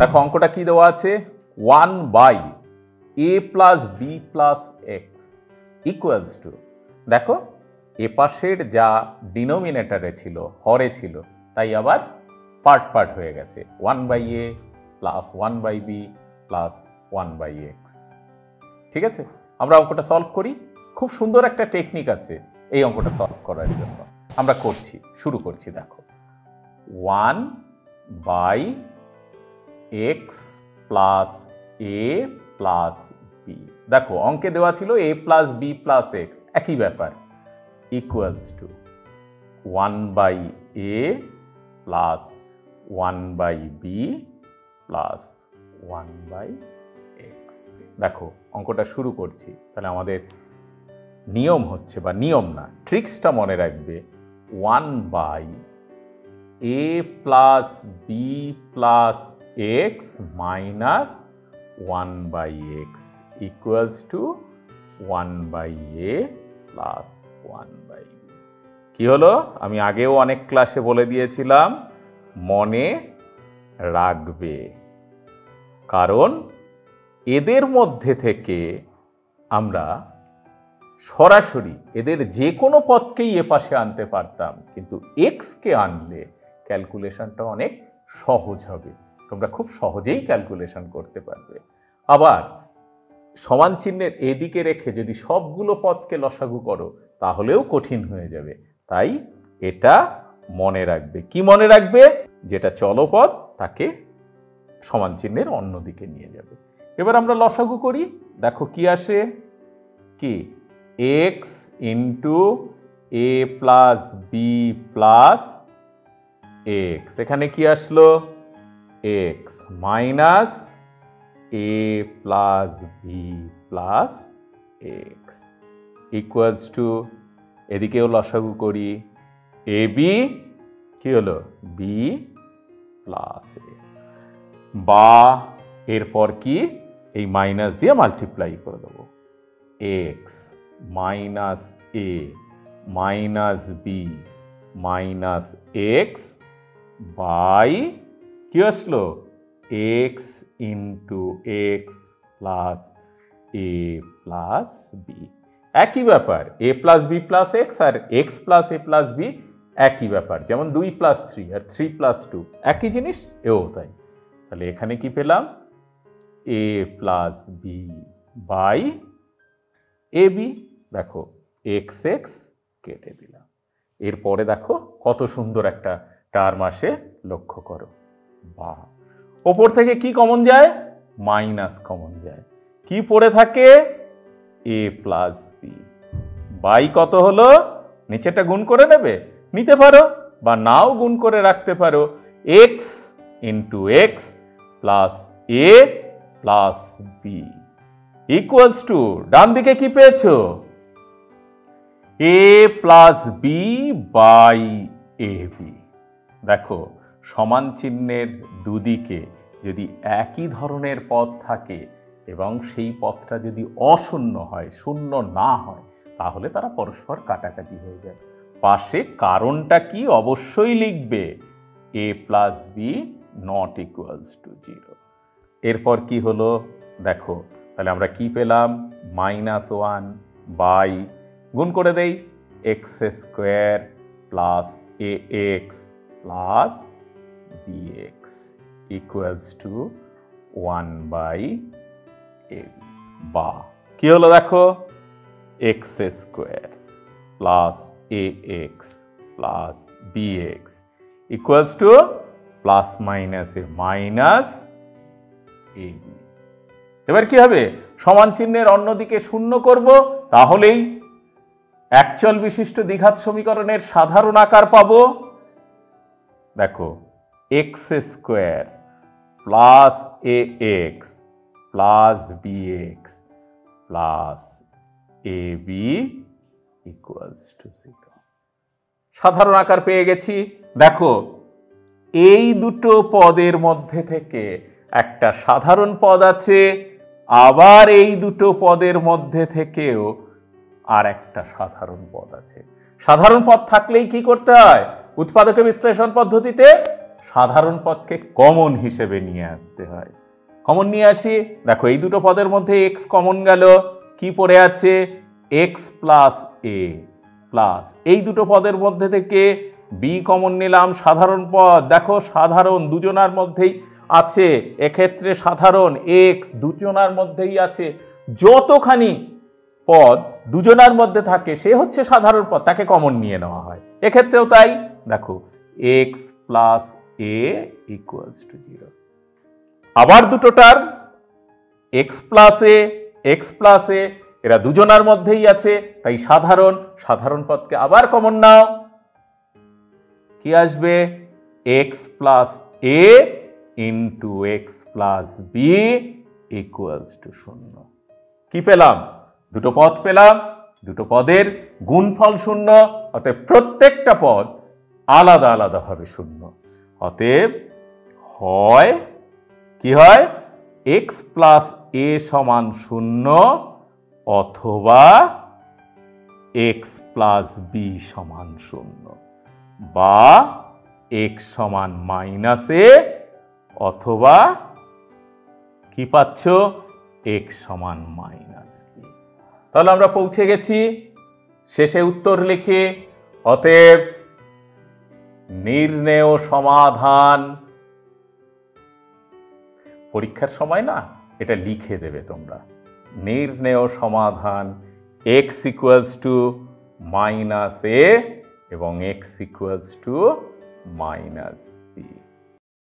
দেখো অঙ্কটা কি দেওয়া আছে? One by a plus b plus x equals to দেখো, এ পাশের যা ডিনোমিনেটারে ছিল, হরে ছিল, তাই আবার পার্ট পার্ট হয়ে গেছে। One by a plus one by b plus one by x ঠিক আছে? আমরা অঙ্কটা সলভ করি। খুব সুন্দর একটা টেকনিক আছে এই অঙ্কটা সলভ করার জন্য। আমরা করছি, শুরু করছি, দেখো। One by x plus a plus b দেখো, অঙ্কে দেওয়া ছিল a plus b plus x একই ব্যাপার। Equals to one by a plus one by b plus one by x দেখো, অঙ্কটা শুরু করছি। তাহলে আমাদের নিয়ম হচ্ছে বা নিয়ম না ট্রিক্সটা মনে রাখবে one by a plus b plus x minus one by x equals to one by a plus one by কি হলো? আমি আগেও অনেক ক্লাসে বলে দিয়েছিলাম, মনে রাখবে। কারণ এদের মধ্যে থেকে আমরা সরাসরি এদের যে কোনো পথকেই এ পাশে আনতে পারতাম, কিন্তু এক্সকে আনলে ক্যালকুলেশনটা অনেক সহজ হবে। তোমরা খুব সহজেই ক্যালকুলেশন করতে পারবে। আবার সমান চিহ্নের এদিকে রেখে যদি সবগুলো পদকে লসাগু করো, তাহলেও কঠিন হয়ে যাবে। তাই এটা মনে রাখবে। কি মনে রাখবে? যেটা চলপদ তাকে সমান চিহ্নের অন্যদিকে নিয়ে যাবে। এবার আমরা লসাগু করি। দেখো কি আসে? কি? X into a plus b plus x এখানে কি আসলো? X minus a plus b plus x equals to এদিকেও লসাগু করি এ বি কি হলো? বি প্লাস এ বা এরপর কি? এই মাইনাস দিয়ে মাল্টিপ্লাই করে দেবো। X minus a minus b minus x by কি আসলো? X into x plus a plus b একই ব্যাপার a plus b plus x R x plus a plus b একই ব্যাপার, যেমন দুই প্লাস থ্রি আর থ্রি প্লাস টু একই জিনিস? এও তাই। তাহলে এখানে কি পেলাম? A plus b by a b দেখো এক্স এক্স কেটে দিলাম। এরপরে দেখো কত সুন্দর একটা টার্ম আসে, লক্ষ্য করো। বা। ওপর থেকে কি কমন যায়? মাইনাস কমন যায়। কি পড়ে থাকে? এ প্লাস বি বাই কত হলো? নিচেটা গুণ করে নেবে? নিতে পারো বা নাও গুণ করে রাখতে পারো। X into x plus a plus b equals to ডান দিকে কি পেয়েছ? A plus b by a b দেখো সমান চিহ্নের দুদিকে যদি একই ধরনের পথ থাকে এবং সেই পথটা যদি অশূন্য হয়, শূন্য না হয়, তাহলে তারা পরস্পর কাটাকাটি হয়ে যায় পাশে কারণটা কি অবশ্যই লিখবে a plus b not equals to zero এরপর কি হলো? দেখো, তাহলে আমরা কি পেলাম? মাইনাস ওয়ান বাই গুণ করে দেই x square plus a x plus x equals to one by a বা কি হলো দেখো? X square plus a x plus b x equals to plus minus a minus a এবার কি হবে? সমান চিহ্নের অন্যদিকে শূন্য করব, তাহলেই অ্যাকচুয়াল বিশিষ্ট দ্বিঘাত সমীকরণের সাধারণ আকার পাবো। দেখো x square plus a x plus b x plus a b equals to zero সাধারণ আকার পেয়ে গেছি। দেখো, এই দুটো পদের মধ্যে থেকে একটা সাধারণ পদ আছে, আবার এই দুটো পদের মধ্যে থেকেও আর একটা সাধারণ পদ আছে। সাধারণ পদ থাকলেই কি করতে হয়? উৎপাদকে বিশ্লেষণ পদ্ধতিতে সাধারণ পদকে কমন হিসেবে নিয়ে আসতে হয়। কমন নিয়ে আসি, দেখো এই দুটো পদের মধ্যে এক্স কমন গেল, কি পড়ে আছে? এক্স প্লাস এ প্লাস এই দুটো পদের মধ্যে থেকে বি কমন নিলাম, সাধারণ পদ। দেখো সাধারণ দুজনার মধ্যেই আছে, এক্ষেত্রে সাধারণ এক্স দুজনার মধ্যেই আছে। যতখানি পদ দুজনার মধ্যে থাকে, সে হচ্ছে সাধারণ পদ, তাকে কমন নিয়ে নেওয়া হয়। এক্ষেত্রেও তাই, দেখো x plus a equals to zero আবার দুটো term x plus a x plus a এরা দুজনার মধ্যেই আছে, তাই সাধারণ সাধারণ পদকে আবার কমন নাও। কি আসবে? X plus a into x plus b equals to শূন্য। কি পেলাম? দুটো পদ পেলাম, দুটো পদের গুণফল শূন্য, অতএব প্রত্যেকটা পদ আলাদা আলাদাভাবে শূন্য। অতএব হয়, কি হয়? এক্স প্লাস এ সমান শূন্য অথবা এক্স প্লাস বি সমান শূন্য বা এক্স সমান মাইনাস এ অথবা কি পাচ্ছ? এক্স সমান মাইনাস বি তাহলে আমরা পৌঁছে গেছি। শেষে উত্তর লিখে। অতএব নির্ণেয় সমাধান। পরীক্ষার সময় না, এটা লিখে দেবে তোমরা। নির্ণেয় সমাধান x equals to minus a এবং এক্স ইকুয়ালস টু মাইনাস